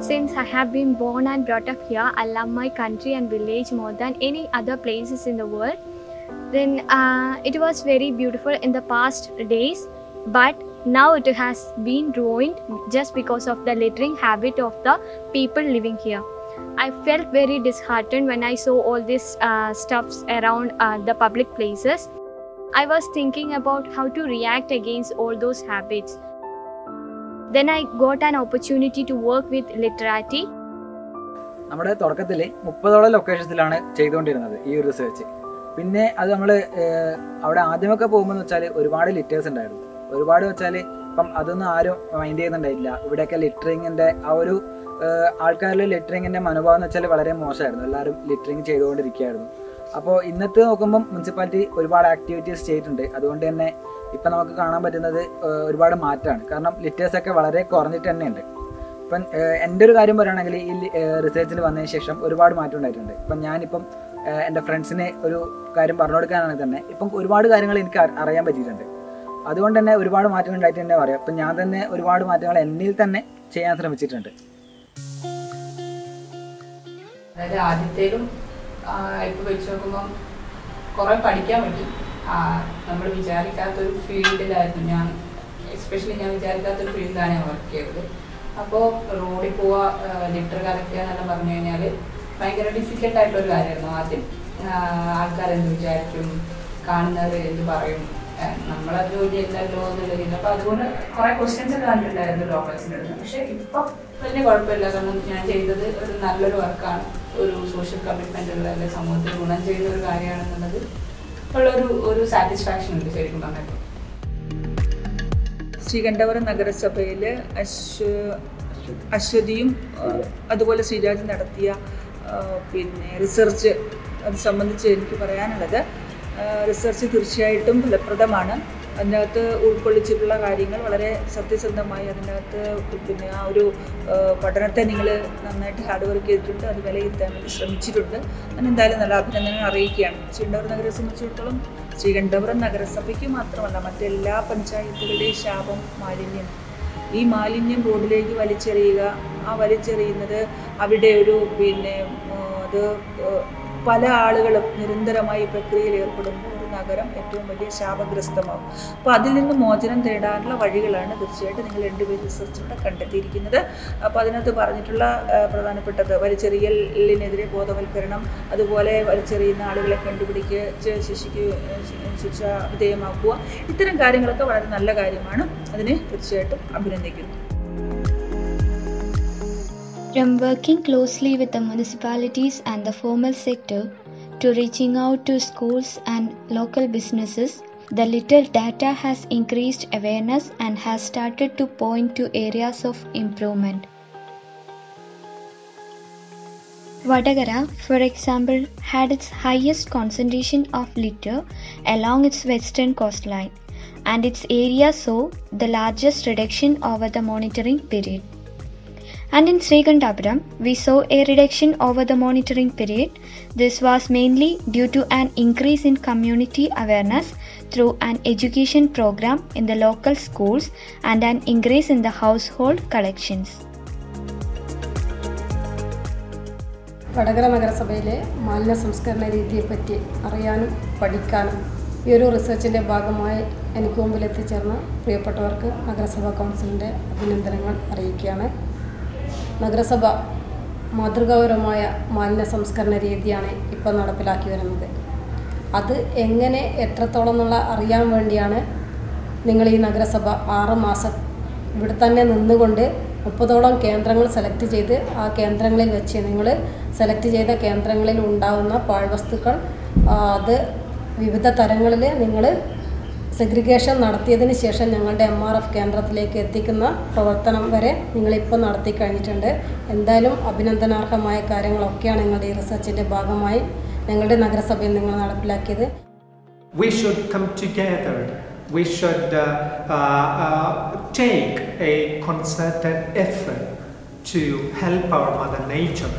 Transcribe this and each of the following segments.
Since I have been born and brought up here, I love my country and village more than any other places in the world. Then uh, it was very beautiful in the past days, but now it has been ruined just because of the littering habit of the people living here. I felt very disheartened when I saw all these uh, stuffs around uh, the public places. I was thinking about how to react against all those habits. Then I got an opportunity to work with literati. നമ്മുടെ തുടക്കത്തിൽ മുപ്പതോളം ലൊക്കേഷൻസിലാണ് ചെയ്തുകൊണ്ടിരുന്നത് ഈ ഒരു research പിന്നെ അത് നമ്മൾ അവിടെ ആദ്യമൊക്കെ പോകുമ്പോൾ വെച്ചാൽ ഒരുപാട് ലിറ്റേഴ്സ് ഉണ്ടായിരുന്നു. ഒരുപാട് വെച്ചാൽ ഇപ്പം അതൊന്നും ആരും മൈൻഡ് ചെയ്യുന്നുണ്ടായില്ല ഇവിടെയൊക്കെ ലിറ്ററിങ്ങിന്റെ ആ ഒരു ആൾക്കാരിൽ ലിറ്ററിങ്ങിന്റെ മനോഭാവം എന്ന് വെച്ചാൽ വളരെ മോശമായിരുന്നു. എല്ലാവരും ലിറ്ററിങ് ചെയ്തുകൊണ്ടിരിക്കുകയായിരുന്നു. അപ്പോൾ ഇന്നത്തെ നോക്കുമ്പം മുനിസിപ്പാലിറ്റി ഒരുപാട് ആക്ടിവിറ്റീസ് ചെയ്തിട്ടുണ്ട്. അതുകൊണ്ട് തന്നെ ഇപ്പം നമുക്ക് കാണാൻ പറ്റുന്നത് ഒരുപാട് മാറ്റമാണ്. കാരണം ലിറ്റേഴ്സ് ഒക്കെ വളരെ കുറഞ്ഞിട്ട് തന്നെയുണ്ട്. ഇപ്പം എന്റെ ഒരു കാര്യം പറയുകയാണെങ്കിൽ ഈ റിസർച്ചിൽ വന്നതിന് ശേഷം ഒരുപാട് മാറ്റം ഉണ്ടായിട്ടുണ്ട്. ഇപ്പം ഞാനിപ്പം എന്റെ ഫ്രണ്ട്സിന് ഒരു കാര്യം പറഞ്ഞു കൊടുക്കാനാണെങ്കിൽ തന്നെ ഇപ്പം ഒരുപാട് കാര്യങ്ങൾ എനിക്ക് അറിയാൻ പറ്റിയിട്ടുണ്ട്. അതുകൊണ്ട് തന്നെ ഒരുപാട് മാറ്റങ്ങൾ ഉണ്ടായിട്ട് തന്നെ പറയാം. അപ്പം ഞാൻ തന്നെ ഒരുപാട് മാറ്റങ്ങൾ എന്നിൽ തന്നെ ചെയ്യാൻ ശ്രമിച്ചിട്ടുണ്ട്. അതായത് ആദ്യത്തേലും ഇപ്പൊ വെച്ച് നോക്കുമ്പം കുറെ പഠിക്കാൻ പറ്റും. നമ്മൾ വിചാരിക്കാത്തൊരു ഫീൽഡിലായിരുന്നു ഞാൻ. എസ്പെഷ്യലി ഞാൻ വിചാരിക്കാത്തൊരു ഫീൽഡിലാണ് ഞാൻ വർക്ക് ചെയ്തത്. അപ്പോൾ റോഡിൽ പോവാ ലിറ്റർ കളക്ട് ചെയ്യാന്നെല്ലാം പറഞ്ഞു കഴിഞ്ഞാൽ ഭയങ്കര ഡിഫിക്കൽട്ട് ആയിട്ടുള്ള ഒരു കാര്യമായിരുന്നു ആദ്യം. ആൾക്കാർ എന്ത് വിചാരിക്കും കാണുന്നവർ എന്ത് പറയും? നമ്മളെ ജോലി ജോലിയല്ലല്ലോ എന്നുള്ള രീതിയിൽ അപ്പോൾ അതുകൊണ്ട് കുറേ ക്വസ്റ്റ്യൻസ് ഒക്കെ കണ്ടിട്ടുണ്ടായിരുന്നു ലോക്കൽസിന്റെ അടുത്ത്. പക്ഷേ ഇപ്പം വലിയ കുഴപ്പമില്ല. കാരണം ഞാൻ ചെയ്തത് ഒരു നല്ലൊരു വർക്കാണ് ഒരു സോഷ്യൽ കമ്മിറ്റ്മെന്റ് ഉള്ള അല്ലെങ്കിൽ സമൂഹത്തിന് ഗുണം ചെയ്യുന്ന ഒരു കാര്യമാണെന്നുള്ളത് ഉള്ളൊരു ഒരു സാറ്റിസ്ഫാക്ഷൻ ഉണ്ട് ശരിക്കും പറഞ്ഞപ്പോൾ ശ്രീകണ്ഠപുരം നഗരസഭയിൽ അശ്വ അശ്വതിയും അതുപോലെ ശ്രീരാജ് നടത്തിയ പിന്നെ റിസർച്ച് അത് സംബന്ധിച്ച് എനിക്ക് പറയാനുള്ളത്. റിസർച്ച് തീർച്ചയായിട്ടും ഫലപ്രദമാണ്. അതിനകത്ത് ഉൾക്കൊള്ളിച്ചിട്ടുള്ള കാര്യങ്ങൾ വളരെ സത്യസന്ധമായി അതിനകത്ത് പിന്നെ ആ ഒരു പഠനത്തെ നിങ്ങൾ നന്നായിട്ട് ഹാർഡ് വർക്ക് ചെയ്തിട്ടുണ്ട്. അത് വിലയിരുത്താൻ വേണ്ടി ശ്രമിച്ചിട്ടുണ്ട്. ഞാൻ എന്തായാലും നല്ല അഭിനന്ദനങ്ങൾ അറിയിക്കുകയാണ്. ശ്രീകണ്ഠപുരം നഗരത്തെ സംബന്ധിച്ചിടത്തോളം ശ്രീകണ്ഠപുരം നഗരസഭയ്ക്ക് മാത്രമല്ല മറ്റെല്ലാ പഞ്ചായത്തുകളുടെയും ശാപം മാലിന്യം. ഈ മാലിന്യം റോഡിലേക്ക് വലിച്ചെറിയുക ആ വലിച്ചെറിയുന്നത് അവിടെ ഒരു പിന്നെ അത് പല ആളുകളും നിരന്തരമായി പ്രക്രിയയിൽ ഏർപ്പെടുമ്പോൾ നഗരം ഏറ്റവും വലിയ ശാപഗ്രസ്തമാവും. അപ്പോൾ അതിൽ നിന്ന് മോചനം തേടാനുള്ള വഴികളാണ് തീർച്ചയായിട്ടും നിങ്ങൾ രണ്ടുപേരും റിസർച്ചിലൂടെ കണ്ടെത്തിയിരിക്കുന്നത്. അപ്പോൾ അതിനകത്ത് പറഞ്ഞിട്ടുള്ള പ്രധാനപ്പെട്ടത് വലിച്ചെറിയലിനെതിരെ ബോധവൽക്കരണം അതുപോലെ വലിച്ചെറിയുന്ന ആളുകളെ കണ്ടുപിടിക്കുക ശിക്ഷിക്ക് ശിക്ഷ വിധേയമാക്കുക ഇത്തരം കാര്യങ്ങളൊക്കെ വളരെ നല്ല കാര്യമാണ്. അതിനെ തീർച്ചയായിട്ടും അഭിനന്ദിക്കുന്നു. From working closely with the municipalities and the formal sector to reaching out to schools and local businesses, the little data has increased awareness and has started to point to areas of improvement. Vadagara, for example, had its highest concentration of litter along its western coastline, and its area saw the largest reduction over the monitoring period. And in Srikantapuram, we saw a reduction over the monitoring period. This was mainly due to an increase in community awareness through an education program in the local schools and an increase in the household collections. Vadakara നഗരസഭയിലെ മാലിന്യ സംസ്കരണ രീതിയെപ്പറ്റി അറിയാനും പഠിക്കാനും ഈ ഒരു റിസർച്ചിന്റെ ഭാഗമായി എനിക്ക് മുമ്പിൽ എത്തിച്ചേർന്ന പ്രിയപ്പെട്ടവർക്ക് നഗരസഭാ കൗൺസിലിന്റെ അഭിനന്ദനങ്ങൾ അറിയിക്കുകയാണ് നഗരസഭ മാതൃകാപരമായ മാലിന്യ സംസ്കരണ രീതിയാണ് ഇപ്പോൾ നടപ്പിലാക്കി വരുന്നത്. അത് എങ്ങനെ എത്രത്തോളം എന്നുള്ള അറിയാൻ വേണ്ടിയാണ് നിങ്ങൾ ഈ നഗരസഭ ആറ് മാസം ഇവിടെ തന്നെ നിന്നുകൊണ്ട് മുപ്പതോളം കേന്ദ്രങ്ങൾ സെലക്ട് ചെയ്ത് ആ കേന്ദ്രങ്ങളിൽ വെച്ച് നിങ്ങൾ സെലക്ട് ചെയ്ത കേന്ദ്രങ്ങളിൽ ഉണ്ടാകുന്ന പാഴ്വസ്തുക്കൾ അത് വിവിധ തരങ്ങളിൽ നിങ്ങൾ സെഗ്രിഗേഷൻ നടത്തിയതിന് ശേഷം ഞങ്ങളുടെ എം ആർ എഫ് കേന്ദ്രത്തിലേക്ക് എത്തിക്കുന്ന പ്രവർത്തനം വരെ നിങ്ങളിപ്പോൾ നടത്തി കഴിഞ്ഞിട്ടുണ്ട് എന്തായാലും അഭിനന്ദനാർഹമായ കാര്യങ്ങളൊക്കെയാണ് നിങ്ങളുടെ ഈ റിസർച്ചിന്റെ ഭാഗമായി ഞങ്ങളുടെ നഗരസഭയിൽ നിങ്ങൾ നടപ്പിലാക്കിയത് we should come together. We should uh, uh, uh, take a concerted effort to help our Mother Nature.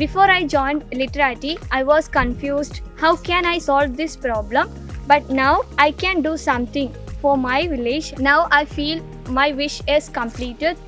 Before I joined literati, I was confused how can I solve this problem? But now I can do something for my village. Now I feel my wish is completed